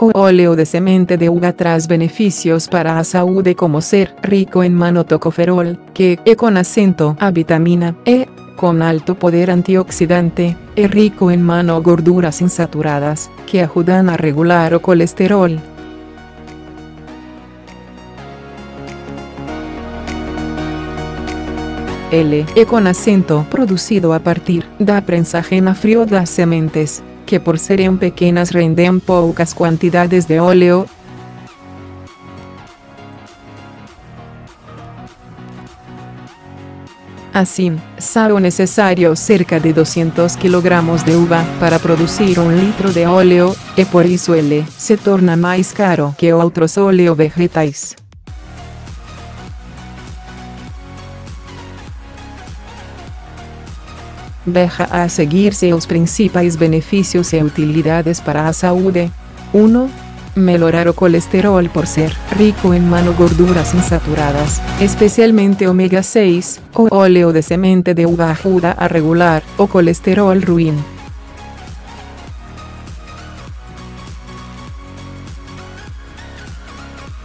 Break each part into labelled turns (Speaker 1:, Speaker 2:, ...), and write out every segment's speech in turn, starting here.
Speaker 1: o óleo de semente de uva tras beneficios para la salud como ser rico en manotocoferol, que e con acento a vitamina E, con alto poder antioxidante, es rico en mano gorduras insaturadas, que ayudan a regular o colesterol. L. E con acento producido a partir da prensagena frío das sementes, que por ser en pequeñas renden pocas cantidades de óleo. Así, sabe necesario cerca de 200 kilogramos de uva para producir un litro de óleo, y por eso L se torna más caro que otros óleo vegetais. Veja a seguirse los principales beneficios y utilidades para la salud. 1. Mejorar o colesterol por ser rico en gorduras insaturadas, especialmente omega 6, o óleo de semente de uva ayuda a regular o colesterol ruin.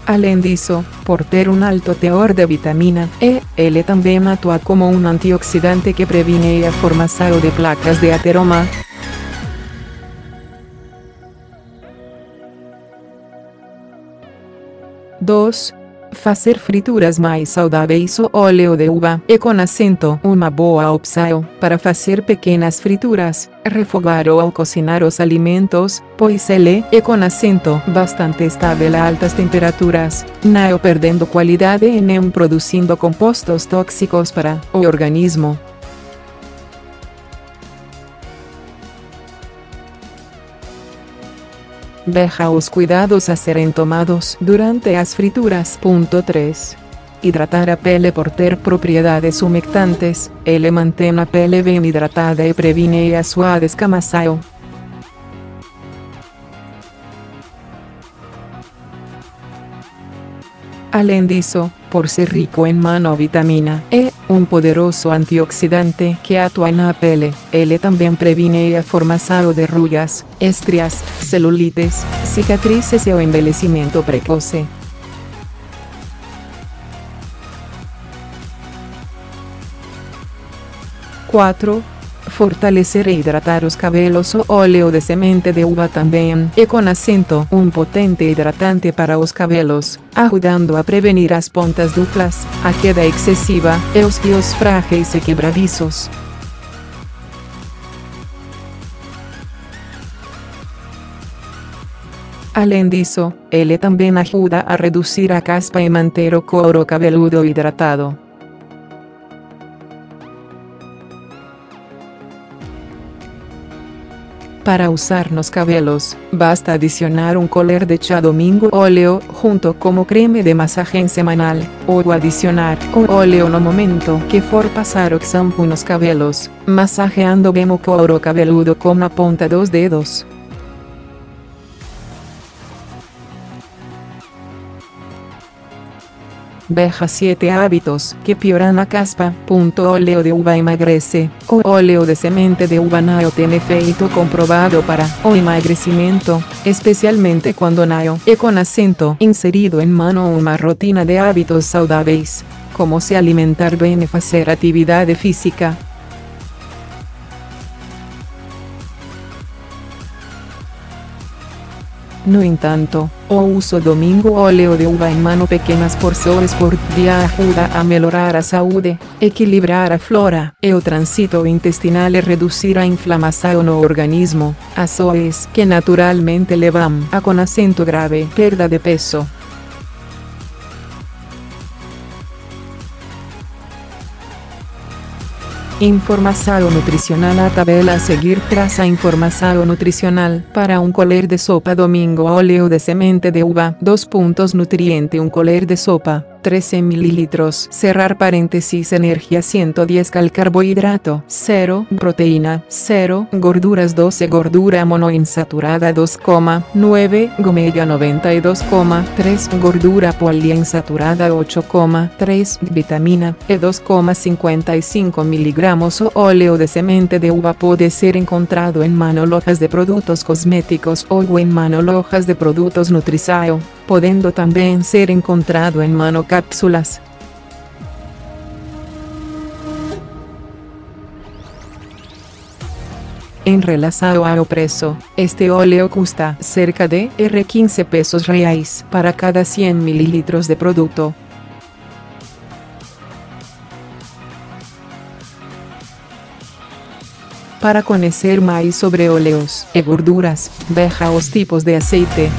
Speaker 1: Alendizo, por tener un alto teor de vitamina E, L también actúa como un antioxidante que previene la formación de placas de ateroma. Dos, Fazer frituras mais saudáveis o óleo de uva e com acento uma boa opção para fazer pequenas frituras, refogar ou cocinar os alimentos, pois ele é com acento bastante estável a altas temperaturas, não perdendo qualidade e nem produzindo compostos tóxicos para o organismo. Veja os cuidados a serem tomados durante as frituras. Punto 3. Hidratar a pele por ter propriedades humectantes, ele mantém a pele bem hidratada e previne a sua descamação. Além disso, por ser rico en vitamina E, un poderoso antioxidante que actúa en la pele, L también previene la formación de rullas, estrias, celulitis, cicatrices o envejecimiento precoce. 4 fortalecer e hidratar los cabellos o óleo de semente de uva también, y con acento un potente hidratante para los cabellos, ayudando a prevenir las pontas duplas, a queda excesiva, e os fios frágeis y quebradizos. Além disso, ele também ajuda a reducir a caspa y manter o couro cabeludo hidratado. Para usar nos cabelos, basta adicionar un color de chá domingo óleo junto como creme de masaje semanal, o adicionar o óleo no momento que for pasar o shampoo nos cabelos, masajeando bem o cabeludo con la ponta dos dedos. Veja 7 hábitos que pioran a caspa. Punto óleo de uva emagrece. O óleo de semente de uva no tiene efecto comprobado para o emagrecimiento, especialmente cuando nayo e con acento inserido en mano una rutina de hábitos saudáveis, como se alimentar bien hacer actividad física, No entanto, o uso domingo óleo de uva en mano pequeñas porciones por día ayuda a mejorar a saúde, equilibrar a flora e o transito intestinal y reducir a inflamación no organismo, a es que naturalmente le van a con acento grave perda de peso. Información nutricional a tabela a seguir traza información nutricional para un coler de sopa domingo óleo de semente de uva 2 puntos nutriente un coler de sopa 13 mililitros. Cerrar paréntesis energía 110 cal carbohidrato 0 proteína 0 gorduras 12 gordura monoinsaturada 2,9 gomella 92,3 gordura poliinsaturada 8,3 vitamina E 2,55 miligramos o óleo de semente de uva puede ser encontrado en manolojas de productos cosméticos o en manolojas de productos Nutrisao, podendo también ser encontrado en manocápsulas. En relación a precio, este óleo cuesta cerca de R 15 pesos reais para cada 100 mililitros de producto. Para conocer más sobre óleos y gorduras, veja los tipos de aceite.